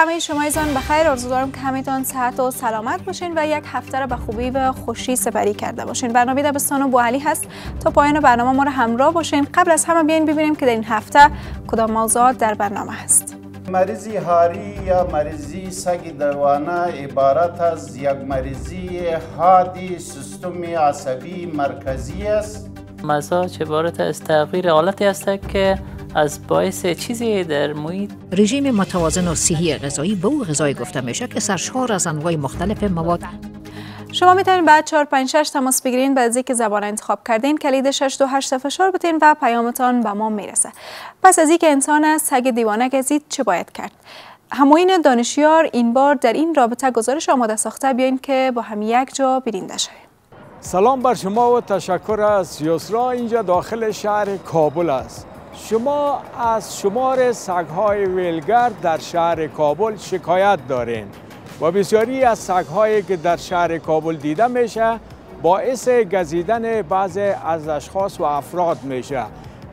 همه شما ایزان بخیر آرزو دارم که همهتان صحت و سلامت باشین و یک هفته را به خوبی و خوشی سپری کرده باشین. برنامه دبستان و بوالی هست. تا پایان برنامه ما را همراه باشین. قبل از همه بیاین ببینیم که در این هفته کدام موضوعات در برنامه هست. مریضی هاری یا مریضی سگ دوانه عبارت از یک مریضی حادی سیستم عصبی مرکزی است. مزاج عبارت از تغییر حالتی است که از باعث چیزی در محیط. رژیم متوازن و صحی غذایی به او غذای گفته میشه که سرشار از انواع مختلف مواد. شما می‌تونید بعد 4 5 6 تماس بگیرین بعد که زبان انتخاب کردین کلید 628 فشار بتین و پیامتان به ما می‌رسه. پس از اینکه انسان از سگ دیوانه گزید چه باید کرد؟ هموین دانشیار این بار در این رابطه گزارش آماده ساخته. بیاین که با هم یک جا بیننده شویم. سلام بر شما و تشکر از یسرا. اینجا داخل شهر کابل است. شما از شمار سگهای ویلگرد در شهر کابل شکایت دارین. و بسیاری از سگهایی که در شهر کابل دیده میشه باعث گزیدن بعض از اشخاص و افراد میشه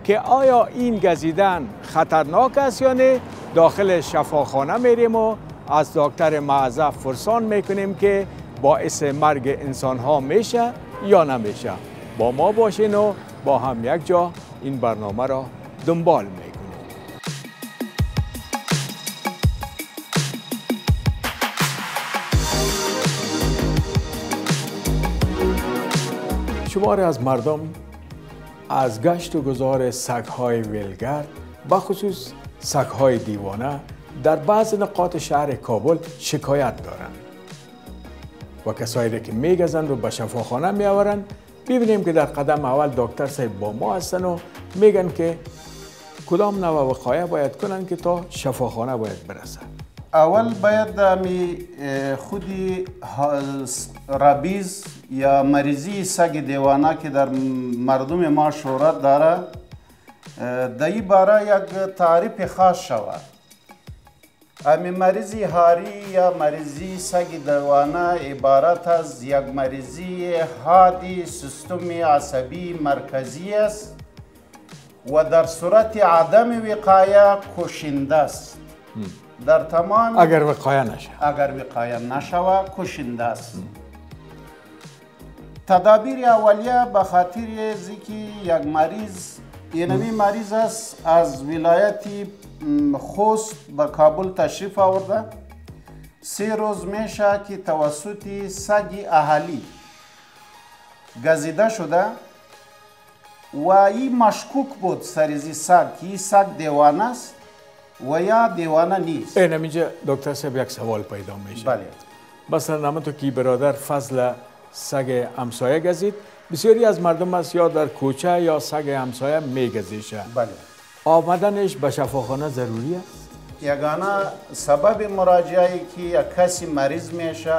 که آیا این گزیدن خطرناک است یا نه؟ داخل شفاخانه میریم و از دکتر معذب فرسان می‌کنیم که باعث مرگ انسان ها میشه یا نمیشه. با ما باشین و با هم یک جا این برنامه را دنبال می‌کنیم شماری از مردم از گشت و گذار سگهای ویلگرد بخصوص سگهای دیوانه در بعض نقاط شهر کابل شکایت دارند. و کسایی که میگزند و به شفاخانه میآورند ببینیم که در قدم اول دکتر صاحب با ما هستن و میگن که کدام نوع وقایه باید کنن که تا شفاخانه باید برسن اول باید می خودی رابیز یا مریضی سگ دیوانه که در مردم ما شهرت داره در این باره یک تعریف خاص شود امی مریضی هاری یا مریضی سگ دیوانه عبارت از یک مریضی حادی سیستم عصبی مرکزی است و در صورت عدم وقایه کشنده است. در تمام اگر وقایه نشه. اگر وقایه نشوه کشنده است. تدابیر اولیه به خاطر زیکی یک مریض اینمی مریض است از ولایت خوست به کابل تشریف آورده. سه روز میشه که توسط سگ اهلی گزیده شده. و این مشکوک بود سریزی سگ که این سگ دیوانه است و یا دیوانه نیست این اینجا دکتر صاحب یک سوال پیدا میشه بله مثلا نامه تو کی برادر فضل سگ همسایه گزید بسیاری از مردم است یا در کوچه یا سگ همسایه میگزیشه بله آمدنش به شفاخانه ضروری است یگانه سبب مراجعه که یک کسی مریض میشه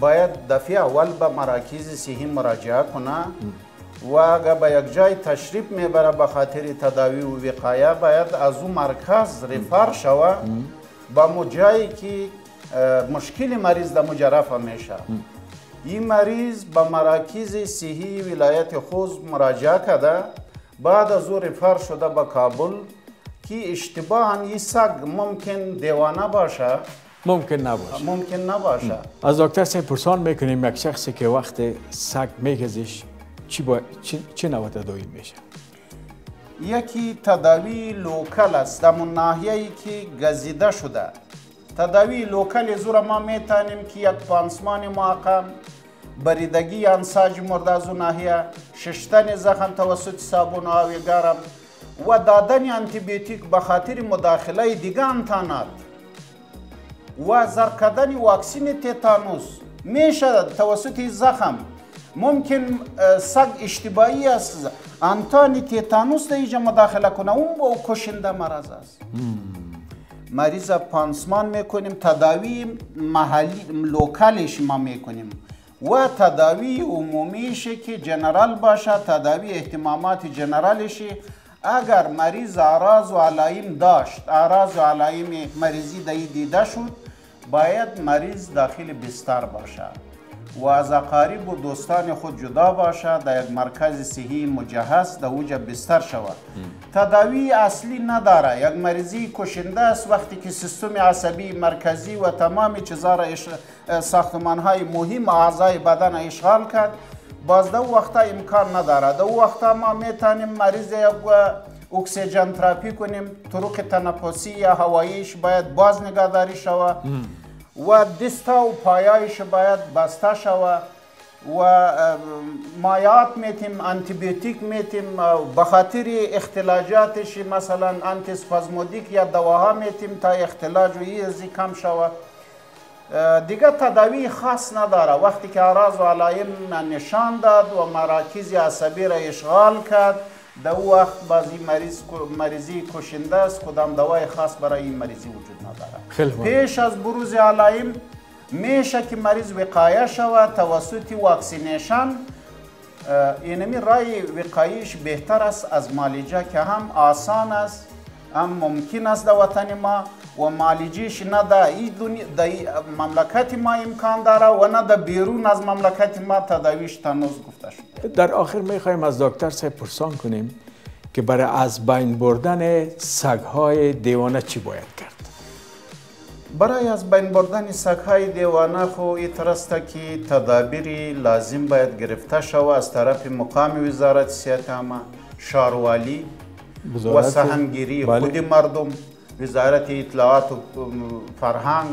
باید دفعه اول به مراکز صحی مراجعه کنه و اگر به یک جای تشریف می‌بره به خاطر تداوی و وقایه باید از اون مرکز رفر شوه. به مو جایی که مشکل مریض در مجرف میشه. این مریض به مراکز صحی ولایت خوز مراجعه کرده. بعد از او رفر شده به کابل که اشتباها این سگ ممکن دیوانه باشه. ممکن نباشه. ممکن نباشه. از دکتر صاحب پرسان می‌کنیم یک شخصی که وقت سگ میگزیش چی با... چه, چه نوع تداوی میشه؟ یکی تداوی لوکل است. در ناحیه ای که گزیده شده. تداوی لوکل زور ما میتانیم که یک پانسمان معقم بریدگی انساج مورد از ناحیه ششتن زخم توسط صابون و آب گرم و دادن انتیبیوتیک به خاطر مداخله دیگه امتحانات و زرکدن واکسین تیتانوس. میشه توسط زخم ممکن سگ اشتباهی است. انتانی تیتانوس در اینجا مداخله کنه. اون با کشنده مرض است. مریض پانسمان می‌کنیم تداوی محلی لوکالش ما می‌کنیم. و تداوی عمومیش که جنرال باشه تداوی احتمامات جنرالش اگر مریض اعراض و علایم داشت اعراض و علایم مریضی دیده شد باید مریض داخل بستر باشه. و از اقارب و دوستان خود جدا باشد در یک مرکز صحی مجهز در اوجا بستر شود. تداوی اصلی نداره. یک مریضی کشنده است وقتی که سیستم عصبی مرکزی و تمام چیزها را ساختمان های مهم اعضای بدن اشغال کرد. باز در وقتا امکان نداره. در وقتا ما می‌تونیم مریض اکسیژن تراپی کنیم. طرق تنفسی یا هواییش باید باز نگهداری شود و دستا و پایایش باید بسته شود و مایعات میتیم انتیبیوتیک میتیم به خاطر اختلاجاتش مثلا antispasmodic یا دواها میتیم تا اختلاج و ایزی کم شود دیگه تداوی خاص نداره. وقتی که اعراض و علایم نشان داد و مراکز عصبی را اشغال کرد در وقت بعضی مریض مریضی کشنده است کدام دوای خاص برای این مریضی وجود نداره. پیش از بروز علایم میشه که مریض وقایه شود توسط واکسینیشن اینمی رای وقایش بهتر است از مالیجه که هم آسان است هم ممکن است در وطن ما. و مالیجیش نه در مملکت ما امکان داره و نه در بیرون از مملکت ما تداویش تنوز گفته شده. در آخر می‌خوایم از دکتر صاحب پرسان کنیم که برای از بین بردن سگهای دیوانه چی باید کرد؟ برای از بین بردن سگهای دیوانه خو این ترست که تدابیری لازم باید گرفته شود از طرف مقام وزارت صحت عامه شاروالی و سهمگیری بله. خود مردم. وزارت اطلاعات و فرهنگ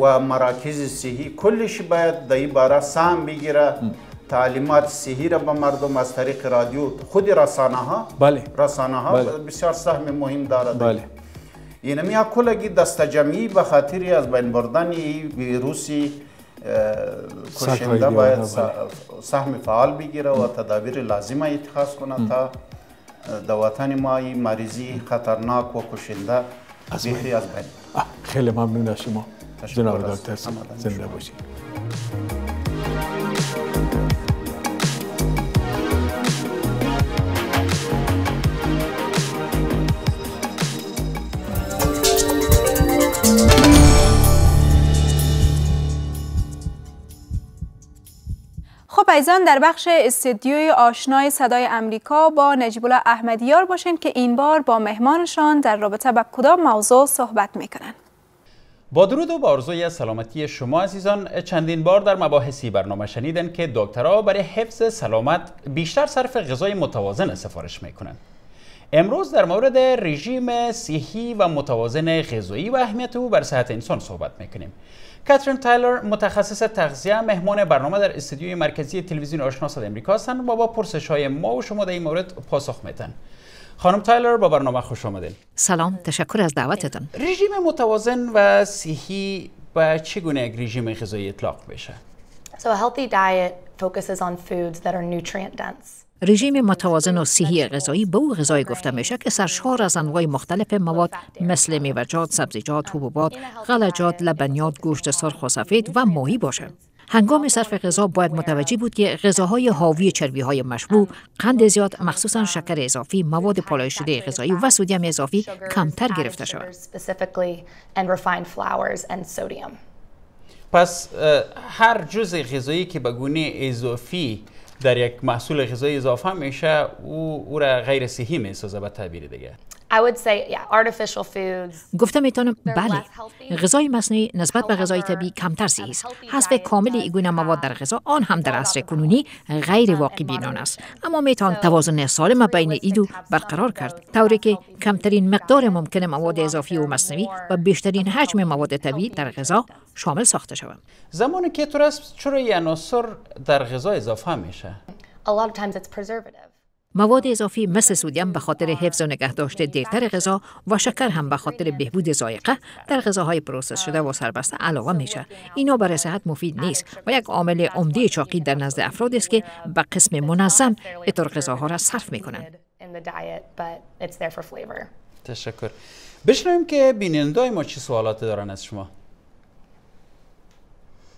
و مراکز صحی کلش باید در این باره سهم بگیره تعلیمات صحی را به مردم از طریق رادیو خود رسانه ها بله. رسانه ها بله. بسیار سهم مهم دارد. بله. اینمی کلگی دست جمعی به خاطر از بین بردن ویروسی کشنده باید سهم فعال بگیره و تدابیر لازمه اتخاذ کنه تا در وطن ما مریضی خطرناک و کشنده بیخی از بین خیلی ممنون از شما. جناب دکتر زنده باشید. ایزان در بخش استدیوی آشنای صدای امریکا با نجیب احمدیار باشیم که این بار با مهمانشان در رابطه با کدام موضوع صحبت می‌کنن. با درود و با آرزوی سلامتی شما عزیزان چندین بار در مباحثی برنامه شنیدن که دکترها برای حفظ سلامت بیشتر صرف غذای متوازن سفارش می‌کنن. امروز در مورد رژیم صحی و متوازن غذایی و اهمیت او بر صحت انسان صحبت می‌کنیم. کاترین تایلر متخصص تغذیه مهمان برنامه در استودیوی مرکزی تلویزیون آشنا امریکا هستند و با پرسش های ما و شما در این مورد پاسخ میتن خانم تایلر با برنامه خوش آمدین سلام تشکر از دعوتتان. رژیم متوازن و صحی به چگونه یک رژیم غذایی اطلاق بشه So a healthy diet focuses on foods that are nutrient dense. رژیم متوازن و صحی غذایی به او غذای گفته میشه که سرشار از انواع مختلف مواد مثل میوه‌جات، سبزیجات، حبوبات، غلجات، لبنیات، گوشت سرخ و سفید و ماهی باشه. هنگام صرف غذا باید متوجه بود که غذاهای حاوی چربی های مشبوع، قند زیاد مخصوصا شکر اضافی، مواد پالایش شده غذایی و سدیم اضافی کمتر گرفته شود. پس هر جزء غذایی که به گونه اضافی در یک محصول غذایی اضافه میشه او او را غیر صحی می‌سازه به تعبیر دیگه. I would say, yeah, artificial foods. گفته می‌تونم بله. غذای مصنوعی نسبت به غذای طبیعی کمتر صحی است حذف کامل این مواد در غذا آن هم در عصر کنونی غیر واقع بینان است. اما می‌توان توازن سالم بین ایدو برقرار کرد. طوری که کمترین مقدار ممکن مواد اضافی و مصنوعی و بیشترین حجم مواد طبیعی در غذا شامل ساخته شود زمانی که تو چرا این عناصر در غذا اضافه میشه؟ مواد اضافی مثل سودیم به خاطر حفظ و نگهداشت دیرتر غذا و شکر هم به خاطر بهبود ذائقه در غذاهای پروسس شده و سربسته علاوه میشه. اینا برای صحت مفید نیست و یک عامل عمده چاقی در نزد افراد است که به قسم منظم اطور غذاها را صرف می‌کنند. تشکر. بشنویم که بینندای ما چه سوالات دارن از شما؟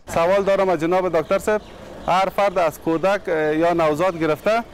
سوال دارم از جناب دکتر صاحب. هر فرد از کودک یا نوزاد گرفته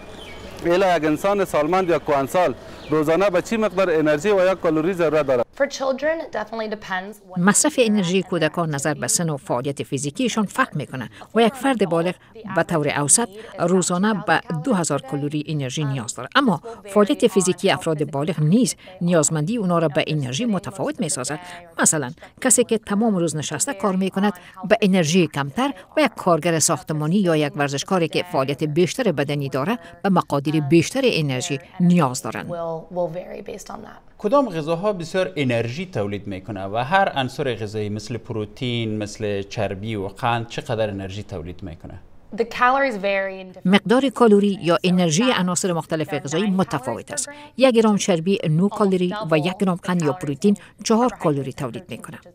الی یک انسان سالمند یا کهنسال روزانه به چی مقدار انرژی و یا کالری ضرورت دارد For children, it definitely depends. what- مصرف انرژی کودکان نظر به سن و فعالیت فیزیکیشان فرق می‌کنه و یک فرد بالغ به طور اوسط روزانه به 2000 کالری انرژی نیاز داره اما فعالیت فیزیکی افراد بالغ نیز نیازمندی اونا را به انرژی متفاوت می سازد مثلا کسی که تمام روز نشسته کار می کند به انرژی کمتر و یک کارگر ساختمانی یا یک ورزشکاری که فعالیت بیشتر بدنی داره به مقادیر بیشتر انرژی نیاز دارند کدام غذاها بسیار انرژی تولید می‌کنه و هر عنصر غذایی مثل پروتئین مثل چربی و قند چقدر انرژی تولید می‌کنه. مقدار کالری یا انرژی عناصر مختلف غذایی متفاوت است. یک گرم چربی 9 کالری و یک گرم قند یا پروتئین 4 کالری تولید می کند.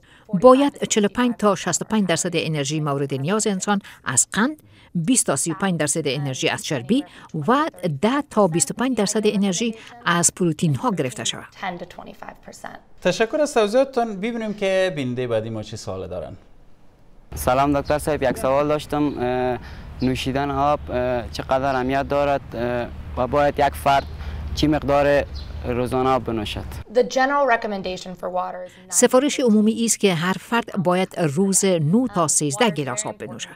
باید 45 تا 65 درصد انرژی مورد نیاز انسان از قند 20 تا 35 درصد انرژی از چربی و 10 تا 25 درصد انرژی از پروتئین ها گرفته شود. 10 to 25 percent. تشکر از توضیحاتتان ببینیم که بیننده بعدی ما چه سوال دارن. سلام دکتر صاحب یک سوال داشتم. نوشیدن آب چقدر اهمیت دارد؟ و باید یک فرد چی مقدار روزانه آب بنوشد سفارش عمومی است که هر فرد باید روز 9 تا 13 گیلاس آب بنوشد.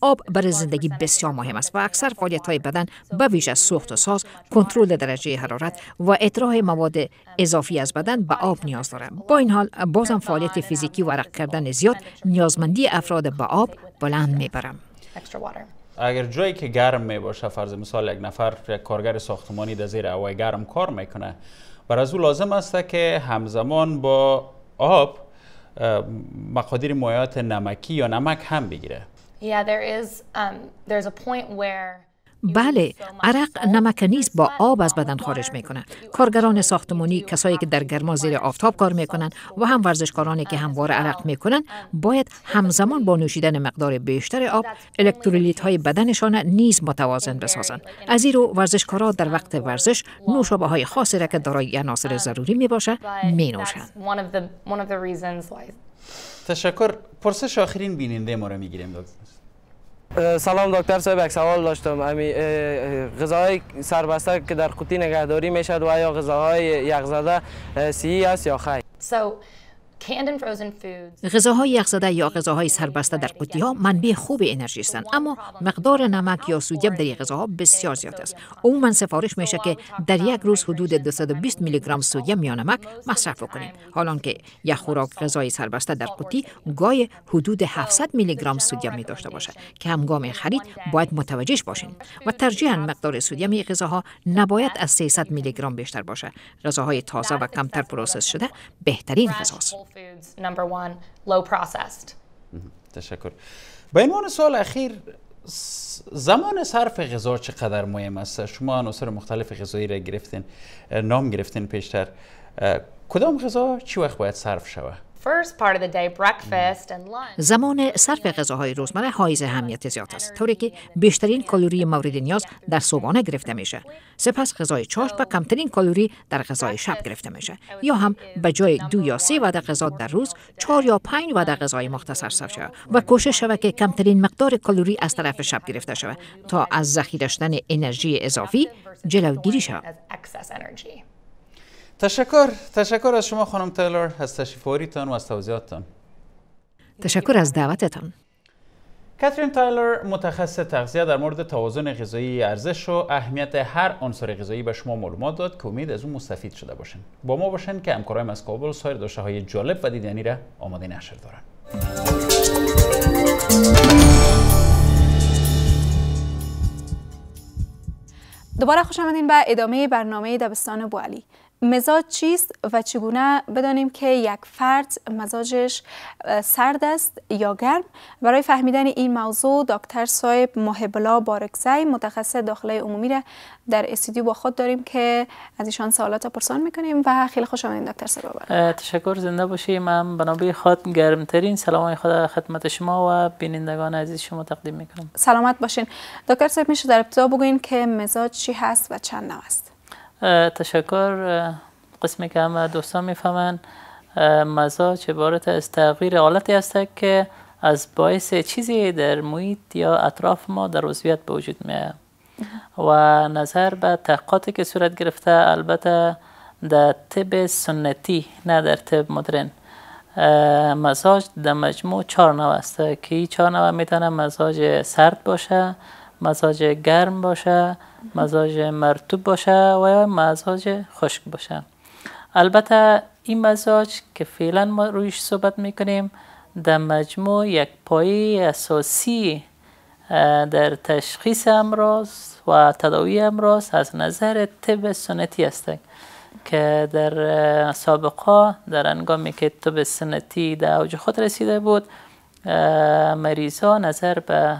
آب برای زندگی بسیار مهم است و اکثر فعالیت های بدن به ویژه سوخت و ساز، کنترل درجه حرارت و اطراح مواد اضافی از بدن به آب نیاز دارد. با این حال بازم فعالیت فیزیکی و عرق کردن زیاد نیازمندی افراد به آب بلند می‌برم. اگر جایی که گرم می باشه فرض مثال یک نفر یک کارگر ساختمانی در زیر هوای گرم کار می‌کنه برای از او لازم است که همزمان با آب مقادیر مایعات نمکی یا نمک هم بگیره. Yeah, there is um, there's a point where بله عرق نمک نیز با آب از بدن خارج می کنند. کارگران ساختمانی کسایی که در گرما زیر آفتاب کار می کنند و هم ورزشکارانی که همواره عرق می کنند باید همزمان با نوشیدن مقدار بیشتر آب الکترولیت های بدنشان نیز متوازن بسازند. از این رو ورزشکارا در وقت ورزش نوشابه های خاصی را که دارای عناصر ضروری می باشه می نوشند تشکر. پرسش آخرین بیننده ما رو می‌گیریم دکتر. سلام دکتر صاحب سوال داشتم امی اه، اه، غذاهای سربسته که در قوطی نگهداری می‌شد و آیا غذاهای یخزده اه، صحی است یا خیر غذاهای یخزده یا غذاهای سربسته در قوطی ها منبع خوب انرژی هستند. اما مقدار نمک یا سودیم در این غذاها بسیار زیاد است. عموما سفارش میشه که در یک روز حدود 220 میلی گرم سودیم یا نمک مصرف کنیم حالان که یک خوراک غذای سربسته در قوطی گای حدود 700 میلی گرم سودیم می داشته باشد که هنگام خرید باید متوجهش باشین و ترجیحاً مقدار سودیم غذاها نباید از 300 میلی گرم بیشتر باشه غذاهای تازه و کمتر process شده بهترین غذاست. Foods number one low processed. تشکر. به عنوان سوال اخیر زمان صرف غذا چقدر مهم است؟ شما عناصر مختلف غذایی را گرفتین نام گرفتین پیشتر. کدام غذا چی وقت باید صرف شود؟ First part of the day breakfast and lunch. زمان صرف غذاهای روزمره حائز اهمیت زیاد است. طوری که بیشترین کالری مورد نیاز در صبحانه گرفته میشه. سپس غذای چاشت و کمترین کالری در غذای شب گرفته میشه. یا هم به جای دو یا سه وعده غذا در روز چهار یا پنج وعده غذای مختصر صرف شود و کوشش شود که کمترین مقدار کالری از طرف شب گرفته شود تا از ذخیره شدن انرژی اضافی جلوگیری شود. تشکر. تشکر از شما خانم تیلور. از تشریف آوریتان و از توضیحاتتان. تشکر از دعوتتان. کاترین تایلر متخصص تغذیه در مورد توازن غذایی ارزش و اهمیت هر عنصر غذایی به شما معلومات داد که امید از اون مستفید شده باشین با ما باشین که همکارایم از کابل سایر داشته های جالب و دیدنی را آماده نشر دارن. دوباره خوش آمدین به ادامه برنامه دبستان بوالی. مزاج چیست و چگونه بدانیم که یک فرد مزاجش سرد است یا گرم؟ برای فهمیدن این موضوع دکتر صاحب محبلا بارکزی متخصص داخله عمومی را در استودیو با خود داریم که از ایشان سوالات پرسان می‌کنیم و خیلی خوش آمدین دکتر صاحب. تشکر زنده باشی. من بنابه خود گرمترین سلام خود خدمت شما و بینندگان عزیز شما تقدیم می‌کنم. سلامت باشین. دکتر صاحب میشه در ابتدا بگوین که مزاج چی هست و چند نوع است؟ تشکر قسمی که همه دوستان می‌فهمن. مزاج عبارت از تغییر حالتی است که از باعث چیزی در محیط یا اطراف ما در عضویت به وجود میاد و نظر به تحقیقاتی که صورت گرفته البته در طب سنتی نه در طب مدرن. مزاج در مجموع چهار است. که این چهار نوع می‌تونه مزاج سرد باشه. مزاج گرم باشه مزاج مرتوب باشه و یا مزاج خشک باشه. البته این مزاج که فعلا ما رویش صحبت می‌کنیم در مجموع یک پایه اساسی در تشخیص امراض و تداوی امراض از نظر طب سنتی است که در سابقا در انگامی که طب سنتی در اوج خود رسیده بود مریضا نظر به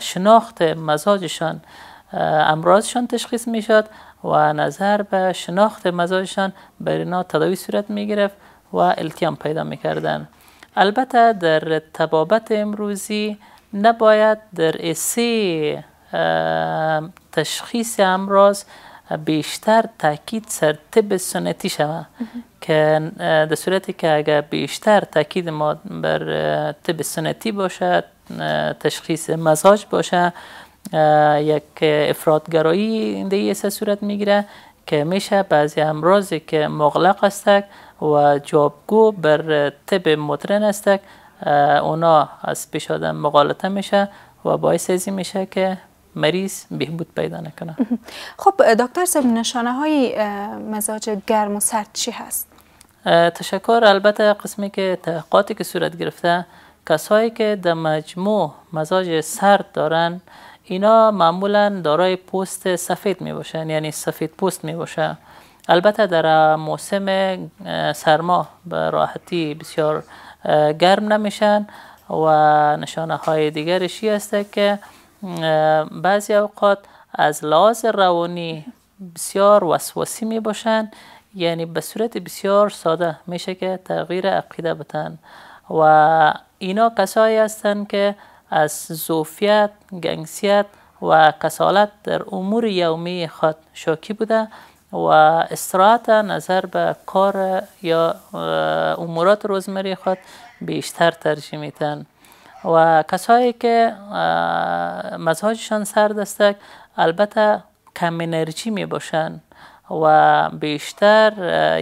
شناخت مزاجشان امراضشان تشخیص می شد و نظر به شناخت مزاجشان بر اینا تداوی صورت می گرفت و التیام پیدا می کردن. البته در تبابت امروزی نباید در اسی تشخیص امراض بیشتر تاکید سر طب سنتی شود که در صورتی که اگر بیشتر تاکید ما بر طب سنتی باشد تشخیص مزاج باشه یک افرادگرایی در صورت می‌گیره که میشه بعضی امراضی که مغلق است و جوابگو بر طب مدرن است اونا از پیش آدم مغالطه میشه و باعث ازی میشه که مریض بهبود پیدا نکنه خب دکتر صاحب نشانه های مزاج گرم و سرد چی هست؟ تشکر. البته قسمی که تحقیقاتی که صورت گرفته کسایی که در مجموع مزاج سرد دارن اینا معمولا دارای پوست سفید می باشن یعنی سفید پوست می باشه البته در موسم سرما به راحتی بسیار گرم نمیشن و نشانه های دیگرش است که بعضی اوقات از لحاظ روانی بسیار وسواسی می باشن یعنی به صورت بسیار ساده میشه که تغییر عقیده بتن. و اینا کسایی هستند که از زوفیت، گنگسیت و کسالت در امور یومی خود شاکی بوده و استراحت نظر به کار یا امورات روزمری خود بیشتر ترجیح میتن و کسایی که مزاجشان سرد است البته کم انرژی می باشند و بیشتر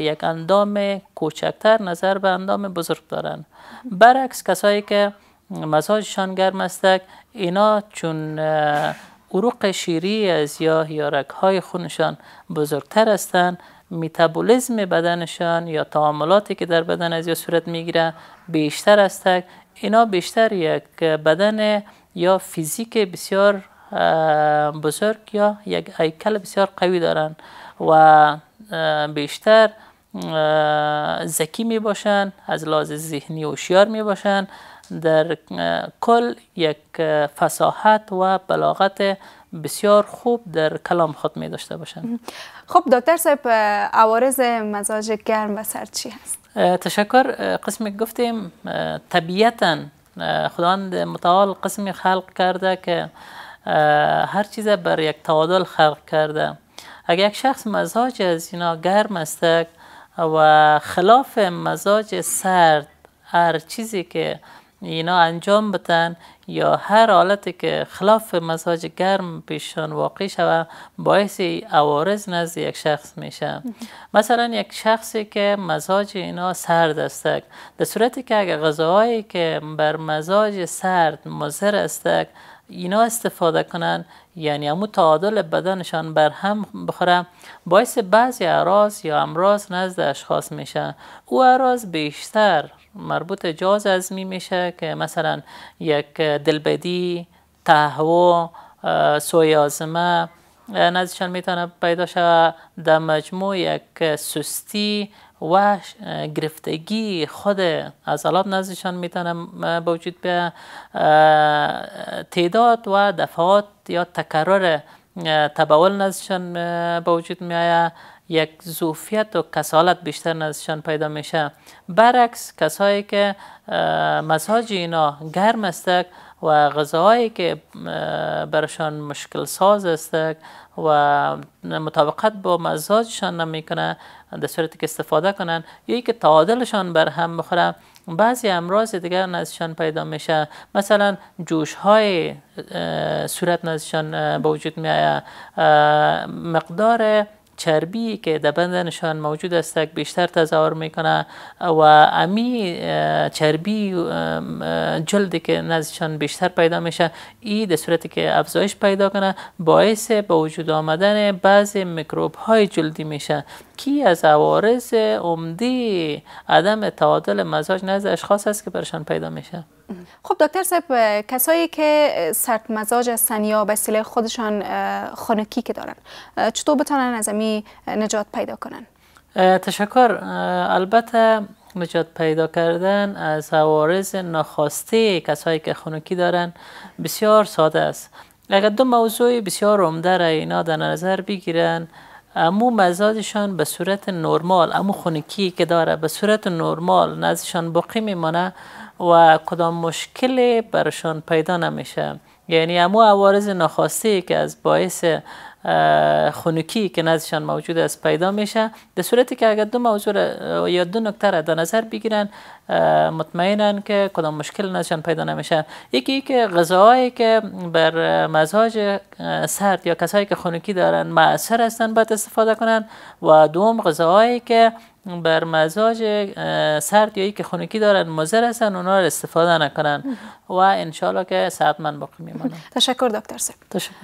یک اندام کوچکتر نظر به اندام بزرگ دارند برعکس کسایی که مزاجشان گرم است اینا چون عروق شیری از یا یا های خونشان بزرگتر هستند میتابولیزم بدنشان یا تعاملاتی که در بدن از یا صورت می‌گیره بیشتر است. اینا بیشتر یک بدن یا فیزیک بسیار بزرگ یا یک هیکل بسیار قوی دارن و بیشتر ذکی می باشن از لحاظ ذهنی هوشیار می باشن. در کل یک فصاحت و بلاغت بسیار خوب در کلام خود می داشته باشند خب دکتر صاحب عوارض مزاج گرم و سرد چی هست؟ تشکر. قسمی گفتیم طبیعتا خداوند متعال قسمی خلق کرده که هر چیز بر یک تعادل خلق کرده. اگر یک شخص مزاج از اینا گرم است و خلاف مزاج سرد هر چیزی که اینا انجام بتن یا هر حالتی که خلاف مزاج گرم پیشان واقع شود باعث عوارض نزد یک شخص میشه. مثلا یک شخصی که مزاج اینا سرد است در صورتی که اگر غذاهایی که بر مزاج سرد مضر است اینا استفاده کنن. یعنی همون تعادل بدنشان بر هم بخوره. باعث بعضی اعراض یا امراض نزد اشخاص میشه. او اعراض بیشتر مربوط جاز ازمی میشه که مثلا یک دلبدی تهوع سوی آزمه نزدشان می‌تونه پیدا شود در مجموع یک سستی و گرفتگی خود عضلات نزدشان می‌تونه به وجود به تعداد و دفعات یا تکرر تبول نزدشان به وجود یک زوفیت و کسالت بیشتر نزدشان پیدا میشه. برعکس کسایی که مزاج اینا گرم است و غذاهایی که برشان مشکل ساز است و مطابقت با مزاجشان نمی‌کنه در صورتی که استفاده کنن یا که تعادلشان بر هم بخوره بعضی امراض دیگر نزدشان پیدا میشه. مثلا جوش های صورت نزدشان به وجود میآید. مقدار چربی که در بدنشان موجود است بیشتر تظاهر می‌کنه و امی چربی جلدی که نزدشان بیشتر پیدا میشه ای در صورتی که افزایش پیدا کنه باعث به وجود آمدن بعضی میکروب های جلدی میشه کی از عوارض عمده عدم تعادل مزاج نزد اشخاص است که برشان پیدا میشه. خب دکتر صاحب کسایی که سرد مزاج هستن یا به خودشان خونکی که دارن چطور بتونن از امی نجات پیدا کنن؟ تشکر. البته نجات پیدا کردن از عوارض ناخواسته کسایی که خونکی دارن بسیار ساده است. اگر دو موضوع بسیار عمده را اینا در نظر بگیرن امو مزاجشان به صورت نرمال امو خونکی که داره به صورت نرمال نزدشان باقی میمانه و کدام مشکلی برشان پیدا نمیشه. یعنی امو عوارض ناخواسته که از باعث خونکی که نزدشان موجود است پیدا میشه در صورتی که اگر دو موضوع یا دو نکته را در نظر بگیرن مطمئنن که کدام مشکل نزدشان پیدا نمیشه. یکی که غذاهایی که بر مزاج سرد یا کسایی که خونکی دارن معصر هستن باید استفاده کنن. و دوم غذاهایی که بر مزاج سرد یا که خونکی دارن مضر هستن اونا رو استفاده نکنن. و انشالله که من باقی میمانن تشکر دکتر سب تشکر.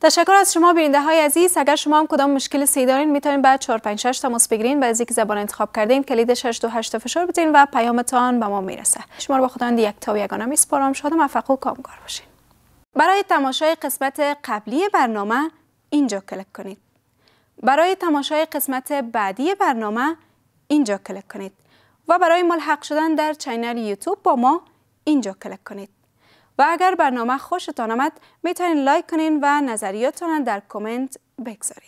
تشکر از شما بیننده های عزیز. اگر شما هم کدام مشکل سی دارین می‌تونین بعد 456 تماس بگیرین. بعد از اینکه زبان انتخاب کردین کلید 628 فشار بدین و پیامتان به ما می‌رسه. شما رو به خداوند یک تا یگانه میسپارم. شاد موفق و کامگار باشین. برای تماشای قسمت قبلی برنامه اینجا کلیک کنید. برای تماشای قسمت بعدی برنامه اینجا کلیک کنید. و برای ملحق شدن در channel YouTube با ما اینجا کلیک کنید. و اگر برنامه خوشتان آمد می‌تونید like کنین و نظریاتتان در کامنت بگذارید.